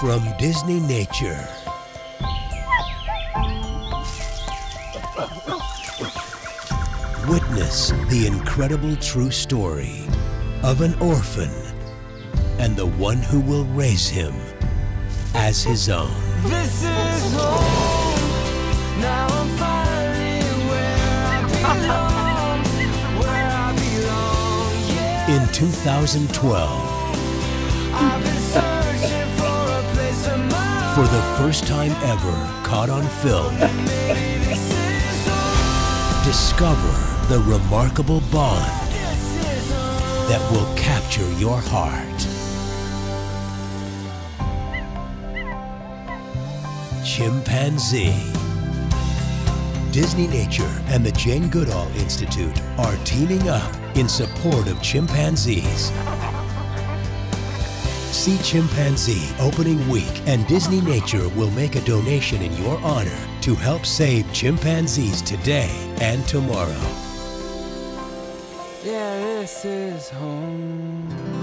From Disney Nature. Witness the incredible true story of an orphan and the one who will raise him as his own. This is home. Now I'm finally where I belong. Where I belong. Yeah. In 2012, for the first time ever caught on film, discover the remarkable bond that will capture your heart. Chimpanzee. Disney Nature and the Jane Goodall Institute are teaming up in support of chimpanzees. See Chimpanzee opening week, and Disney Nature will make a donation in your honor to help save chimpanzees today and tomorrow. Yeah, this is home.